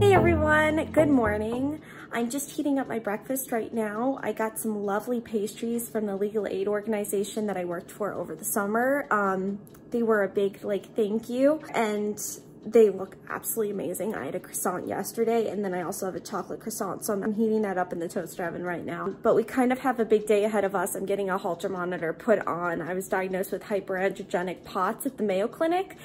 Hey everyone, good morning. I'm just heating up my breakfast right now. I got some lovely pastries from the legal aid organization that I worked for over the summer. Um, they were a big like thank you and they look absolutely amazing. I had a croissant yesterday and then I also have a chocolate croissant. So I'm heating that up in the toaster oven right now. But we kind of have a big day ahead of us. I'm getting a Holter monitor put on. I was diagnosed with hyperadrenergic POTS at the Mayo Clinic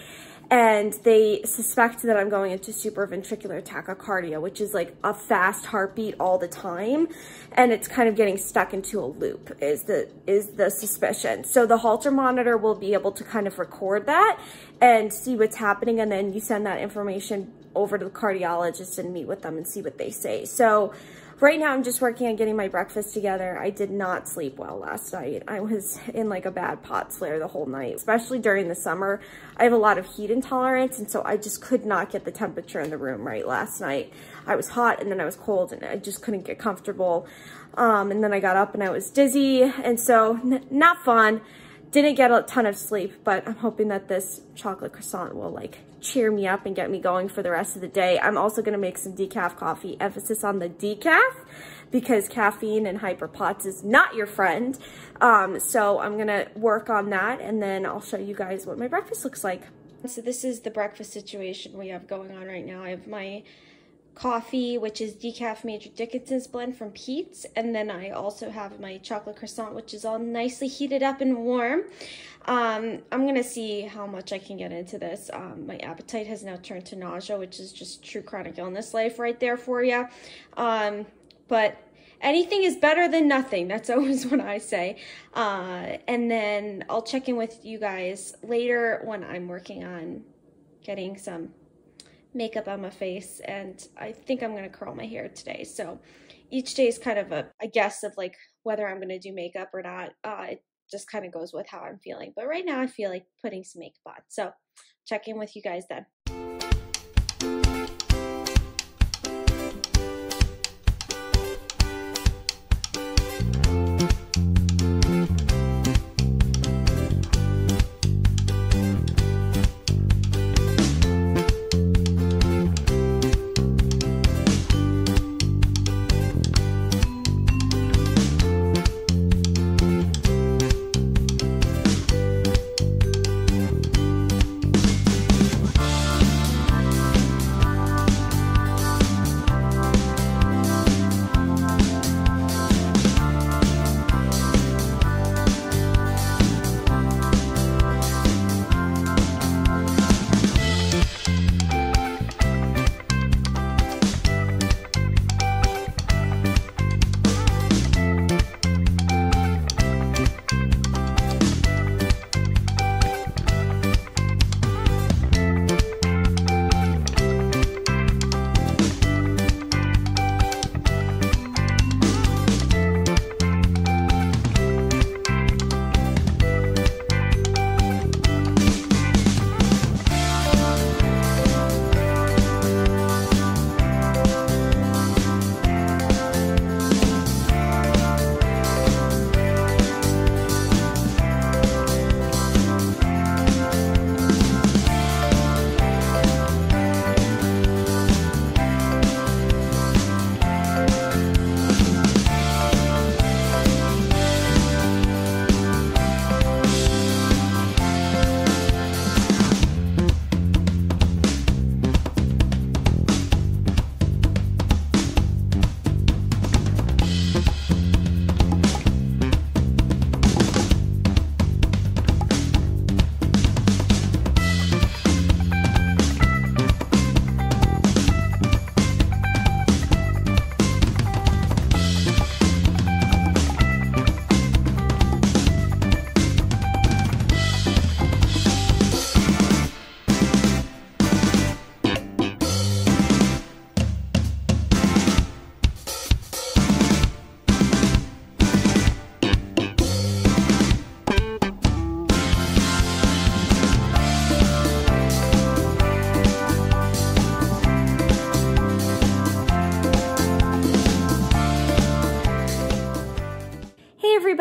and they suspect that I'm going into supraventricular tachycardia, which is like a fast heartbeat all the time, and it's kind of getting stuck into a loop is the is the suspicion. So the Holter monitor will be able to kind of record that and see what's happening, and then you send that information over to the cardiologist and meet with them and see what they say. So Right now, I'm just working on getting my breakfast together. I did not sleep well last night. I was in like a bad pot flare the whole night, especially during the summer. I have a lot of heat intolerance, and so I just could not get the temperature in the room right last night. I was hot, and then I was cold, and I just couldn't get comfortable. Um, and then I got up, and I was dizzy, and so not fun. Didn't get a ton of sleep, but I'm hoping that this chocolate croissant will like cheer me up and get me going for the rest of the day. I'm also gonna make some decaf coffee, emphasis on the decaf, because caffeine and hyperpots is not your friend. Um, so I'm gonna work on that and then I'll show you guys what my breakfast looks like. So this is the breakfast situation we have going on right now. I have my coffee, which is decaf Major Dickason's blend from Peet's. And then I also have my chocolate croissant, which is all nicely heated up and warm. Um, I'm going to see how much I can get into this. Um, my appetite has now turned to nausea, which is just true chronic illness life right there for you. Um, but anything is better than nothing. That's always what I say. Uh, and then I'll check in with you guys later when I'm working on getting some makeup on my face and I think I'm going to curl my hair today. So each day is kind of a, a guess of like whether I'm going to do makeup or not. Uh, it just kind of goes with how I'm feeling. But right now I feel like putting some makeup on. So check in with you guys then.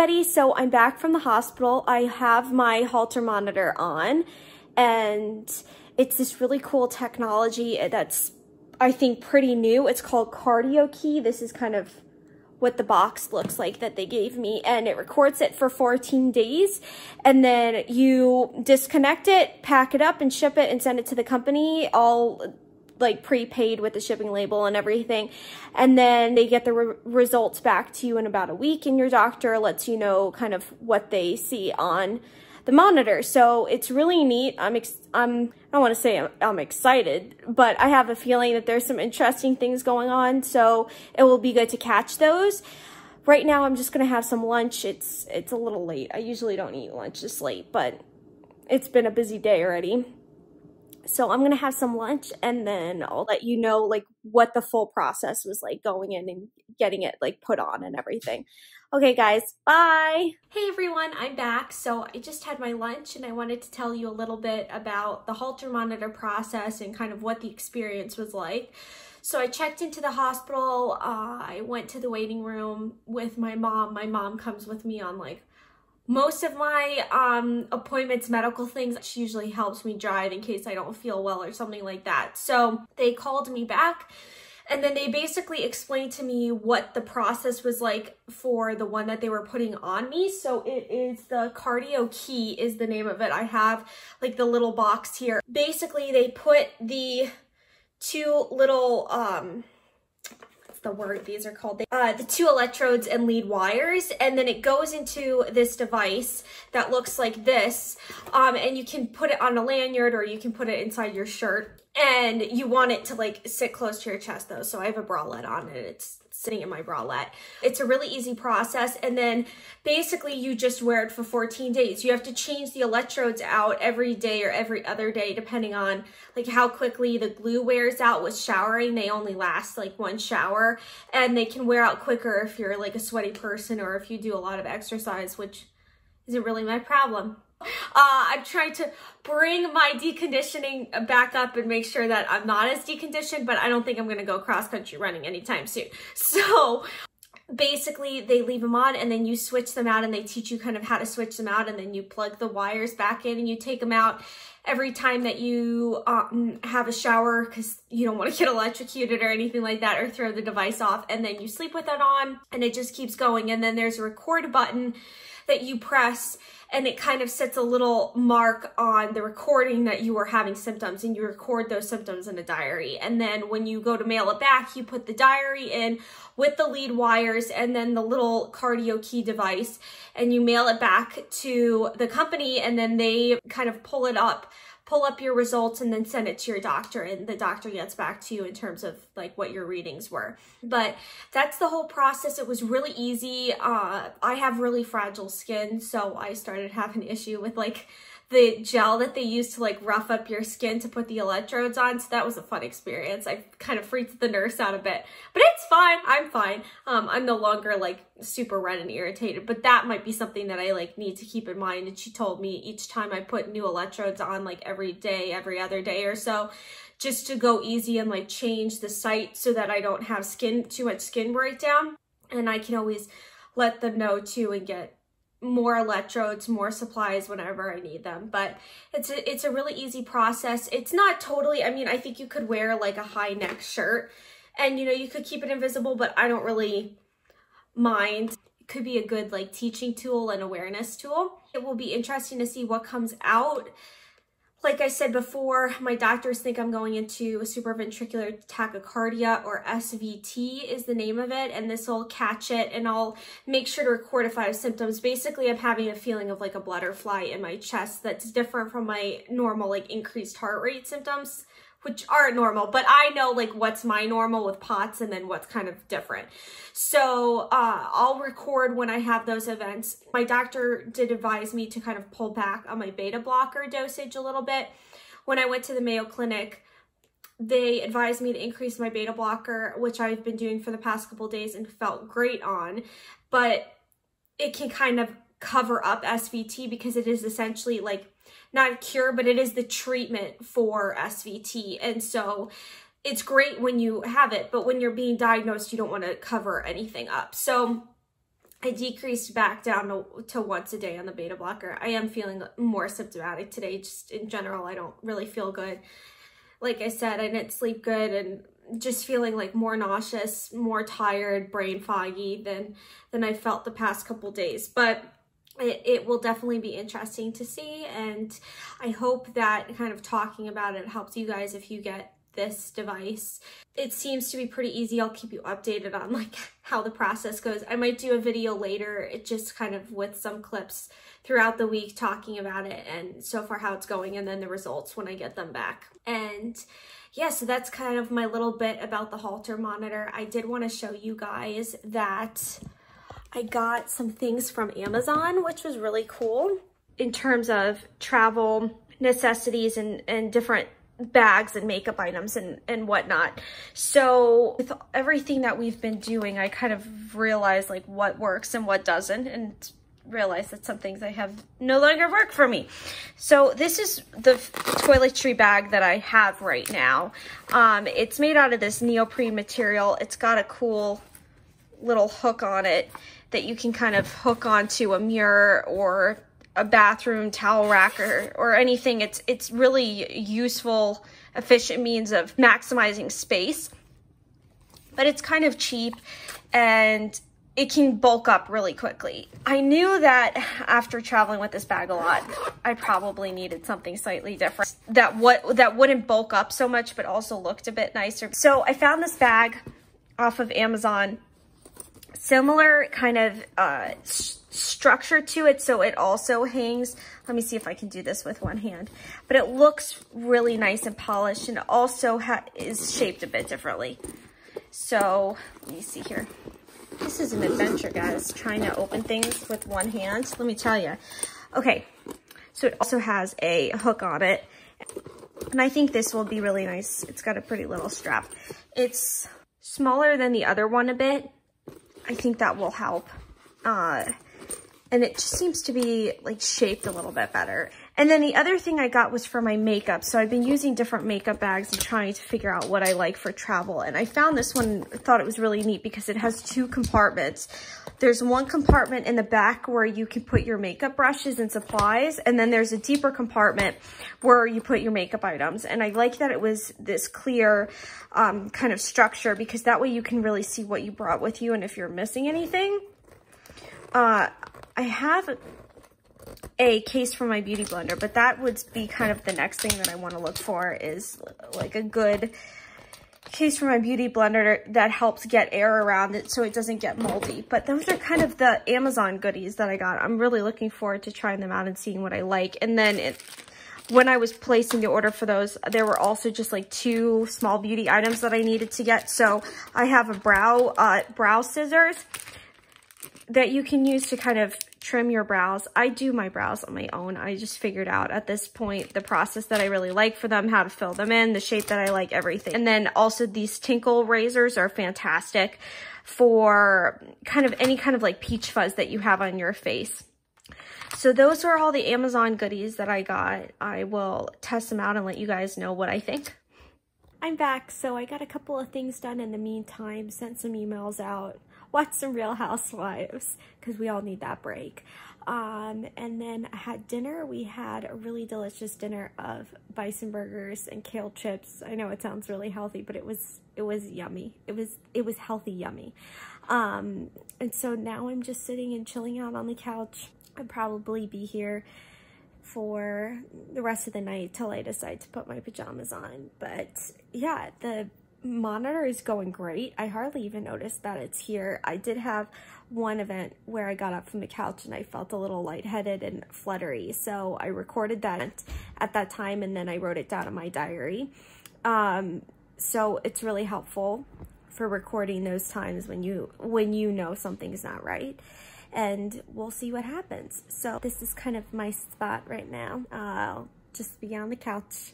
Everybody. So I'm back from the hospital. I have my Holter monitor on and it's this really cool technology that's, I think, pretty new. It's called CardioKey. This is kind of what the box looks like that they gave me and it records it for 14 days and then you disconnect it, pack it up and ship it and send it to the company all like prepaid with the shipping label and everything. And then they get the re results back to you in about a week and your doctor lets you know kind of what they see on the monitor. So it's really neat. I'm, I'm, I don't want to say I'm, I'm, excited, but I have a feeling that there's some interesting things going on. So it will be good to catch those. Right now, I'm just going to have some lunch. It's, it's a little late. I usually don't eat lunch this late, but it's been a busy day already. So I'm to have some lunch and then I'll let you know like what the full process was like going in and getting it like put on and everything. Okay guys, bye. Hey everyone, I'm back. So I just had my lunch and I wanted to tell you a little bit about the Holter monitor process and kind of what the experience was like. So I checked into the hospital. Uh, I went to the waiting room with my mom. My mom comes with me on like most of my um, appointments, medical things, she usually helps me drive in case I don't feel well or something like that. So they called me back and then they basically explained to me what the process was like for the one that they were putting on me. So it is the cardio key is the name of it. I have like the little box here. Basically they put the two little um the word these are called uh, the two electrodes and lead wires and then it goes into this device that looks like this um, and you can put it on a lanyard or you can put it inside your shirt and you want it to like sit close to your chest though so I have a bralette on and it's sitting in my bralette. It's a really easy process. And then basically you just wear it for 14 days. You have to change the electrodes out every day or every other day, depending on like how quickly the glue wears out with showering. They only last like one shower and they can wear out quicker if you're like a sweaty person or if you do a lot of exercise, which isn't really my problem. Uh, I'm trying to bring my deconditioning back up and make sure that I'm not as deconditioned, but I don't think I'm going to go cross country running anytime soon. So basically they leave them on and then you switch them out and they teach you kind of how to switch them out and then you plug the wires back in and you take them out every time that you um, have a shower because you don't want to get electrocuted or anything like that or throw the device off and then you sleep with it on and it just keeps going and then there's a record button that you press and it kind of sets a little mark on the recording that you are having symptoms and you record those symptoms in a diary. And then when you go to mail it back, you put the diary in with the lead wires and then the little cardio key device and you mail it back to the company and then they kind of pull it up pull up your results and then send it to your doctor and the doctor gets back to you in terms of like what your readings were. But that's the whole process. It was really easy. Uh, I have really fragile skin, so I started having issue with like the gel that they use to like rough up your skin to put the electrodes on. So that was a fun experience. I kind of freaked the nurse out a bit, but it's fine. I'm fine. Um, I'm no longer like super red and irritated, but that might be something that I like need to keep in mind. And she told me each time I put new electrodes on like every day, every other day or so, just to go easy and like change the site so that I don't have skin, too much skin breakdown. And I can always let them know too and get more electrodes, more supplies whenever I need them. But it's a, it's a really easy process. It's not totally, I mean, I think you could wear like a high neck shirt and, you know, you could keep it invisible, but I don't really mind. It could be a good like teaching tool and awareness tool. It will be interesting to see what comes out like I said before, my doctors think I'm going into a supraventricular tachycardia or SVT is the name of it. And this will catch it and I'll make sure to record if I have symptoms. Basically, I'm having a feeling of like a butterfly in my chest that's different from my normal like increased heart rate symptoms which aren't normal, but I know like what's my normal with POTS and then what's kind of different. So uh, I'll record when I have those events. My doctor did advise me to kind of pull back on my beta blocker dosage a little bit. When I went to the Mayo Clinic, they advised me to increase my beta blocker, which I've been doing for the past couple days and felt great on, but it can kind of cover up SVT because it is essentially like not a cure, but it is the treatment for SVT. And so it's great when you have it, but when you're being diagnosed, you don't want to cover anything up. So I decreased back down to, to once a day on the beta blocker. I am feeling more symptomatic today. Just in general, I don't really feel good. Like I said, I didn't sleep good and just feeling like more nauseous, more tired, brain foggy than, than I felt the past couple days. But it, it will definitely be interesting to see. And I hope that kind of talking about it helps you guys if you get this device. It seems to be pretty easy. I'll keep you updated on like how the process goes. I might do a video later, it just kind of with some clips throughout the week talking about it and so far how it's going and then the results when I get them back. And yeah, so that's kind of my little bit about the Holter monitor. I did want to show you guys that I got some things from Amazon, which was really cool in terms of travel necessities and, and different bags and makeup items and, and whatnot. So with everything that we've been doing, I kind of realized like what works and what doesn't and realized that some things I have no longer work for me. So this is the toiletry bag that I have right now. Um, it's made out of this neoprene material. It's got a cool little hook on it that you can kind of hook onto a mirror or a bathroom towel rack or, or anything. It's, it's really useful, efficient means of maximizing space. But it's kind of cheap and it can bulk up really quickly. I knew that after traveling with this bag a lot, I probably needed something slightly different that what that wouldn't bulk up so much, but also looked a bit nicer. So I found this bag off of Amazon, similar kind of uh, structure to it. So it also hangs, let me see if I can do this with one hand, but it looks really nice and polished and also is shaped a bit differently. So let me see here. This is an adventure, guys, trying to open things with one hand. Let me tell you. Okay, so it also has a hook on it. And I think this will be really nice. It's got a pretty little strap. It's smaller than the other one a bit. I think that will help. Uh, and it just seems to be like shaped a little bit better. And then the other thing I got was for my makeup. So I've been using different makeup bags and trying to figure out what I like for travel. And I found this one, thought it was really neat because it has two compartments. There's one compartment in the back where you can put your makeup brushes and supplies. And then there's a deeper compartment where you put your makeup items. And I like that it was this clear um, kind of structure because that way you can really see what you brought with you and if you're missing anything. Uh, I have a case for my beauty blender, but that would be kind of the next thing that I want to look for is like a good case for my beauty blender that helps get air around it so it doesn't get moldy. But those are kind of the Amazon goodies that I got. I'm really looking forward to trying them out and seeing what I like. And then it, when I was placing the order for those, there were also just like two small beauty items that I needed to get. So I have a brow, uh, brow scissors that you can use to kind of trim your brows. I do my brows on my own. I just figured out at this point the process that I really like for them, how to fill them in, the shape that I like, everything. And then also these Tinkle razors are fantastic for kind of any kind of like peach fuzz that you have on your face. So those are all the Amazon goodies that I got. I will test them out and let you guys know what I think. I'm back, so I got a couple of things done in the meantime, sent some emails out watch some Real Housewives because we all need that break. Um, and then I had dinner. We had a really delicious dinner of bison burgers and kale chips. I know it sounds really healthy, but it was it was yummy. It was it was healthy yummy. Um, and so now I'm just sitting and chilling out on the couch. I'll probably be here for the rest of the night till I decide to put my pajamas on. But yeah, the monitor is going great. I hardly even noticed that it's here. I did have one event where I got up from the couch and I felt a little lightheaded and fluttery. So I recorded that at that time and then I wrote it down in my diary. Um, so it's really helpful for recording those times when you when you know something's not right and we'll see what happens. So this is kind of my spot right now. I'll just be on the couch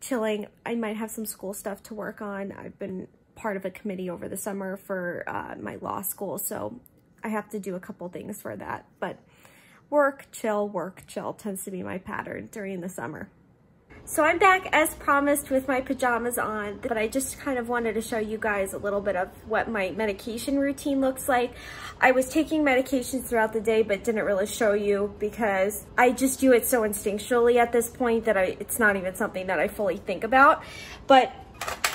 chilling. I might have some school stuff to work on. I've been part of a committee over the summer for uh, my law school, so I have to do a couple things for that. But work, chill, work, chill tends to be my pattern during the summer. So I'm back as promised with my pajamas on, but I just kind of wanted to show you guys a little bit of what my medication routine looks like. I was taking medications throughout the day, but didn't really show you because I just do it so instinctually at this point that I, it's not even something that I fully think about. But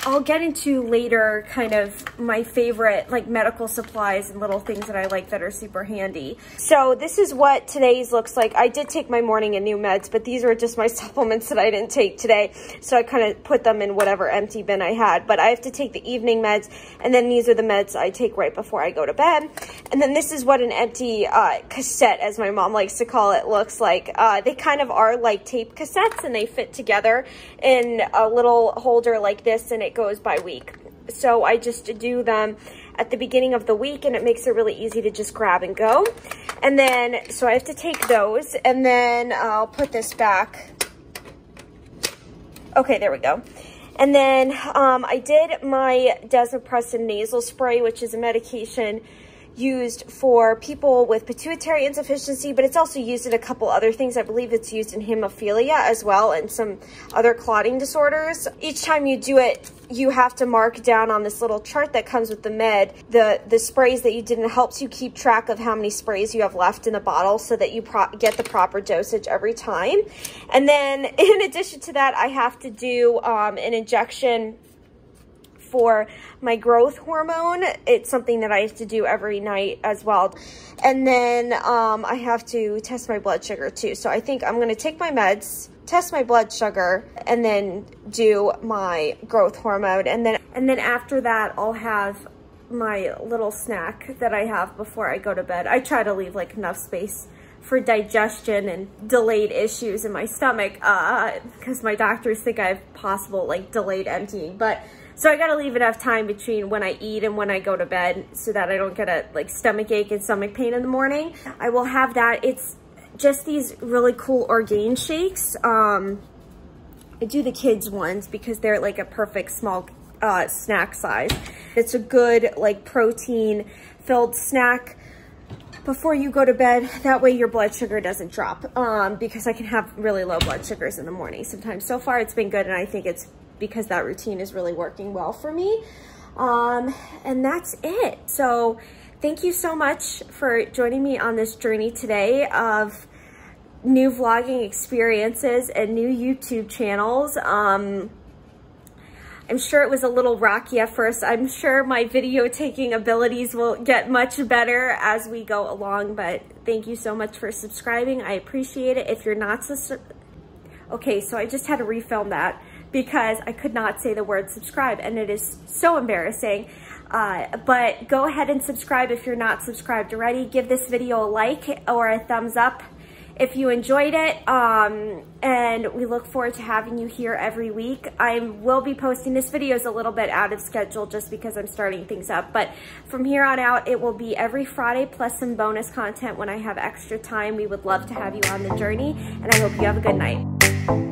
I'll get into later kind of my favorite like medical supplies and little things that I like that are super handy. So this is what today's looks like. I did take my morning and new meds, but these were just my supplements that I didn't take today. So I kind of put them in whatever empty bin I had, but I have to take the evening meds. And then these are the meds I take right before I go to bed. And then this is what an empty uh, cassette, as my mom likes to call it, looks like. Uh, they kind of are like tape cassettes and they fit together in a little holder like this and it it goes by week. So I just do them at the beginning of the week and it makes it really easy to just grab and go. And then, so I have to take those and then I'll put this back. Okay, there we go. And then um, I did my desmopressin nasal spray, which is a medication used for people with pituitary insufficiency, but it's also used in a couple other things. I believe it's used in hemophilia as well and some other clotting disorders. Each time you do it, you have to mark down on this little chart that comes with the med the the sprays that you did and helps you keep track of how many sprays you have left in the bottle so that you get the proper dosage every time and then in addition to that i have to do um, an injection for my growth hormone. It's something that I have to do every night as well. And then um, I have to test my blood sugar too. So I think I'm going to take my meds, test my blood sugar, and then do my growth hormone. And then, and then after that, I'll have my little snack that I have before I go to bed. I try to leave like enough space for digestion and delayed issues in my stomach because uh, my doctors think I have possible like delayed emptying. But so I gotta leave enough time between when I eat and when I go to bed so that I don't get a like stomach ache and stomach pain in the morning. I will have that. It's just these really cool Orgain shakes. Um, I do the kids ones because they're like a perfect small uh, snack size. It's a good like protein filled snack before you go to bed. That way your blood sugar doesn't drop um, because I can have really low blood sugars in the morning sometimes. So far it's been good and I think it's because that routine is really working well for me. Um, and that's it. So thank you so much for joining me on this journey today of new vlogging experiences and new YouTube channels. Um, I'm sure it was a little rocky at first. I'm sure my video taking abilities will get much better as we go along, but thank you so much for subscribing. I appreciate it. If you're not, okay, so I just had to refilm that because I could not say the word subscribe and it is so embarrassing. Uh, but go ahead and subscribe if you're not subscribed already. Give this video a like or a thumbs up if you enjoyed it. Um, and we look forward to having you here every week. I will be posting this video is a little bit out of schedule just because I'm starting things up. But from here on out, it will be every Friday plus some bonus content when I have extra time. We would love to have you on the journey and I hope you have a good night.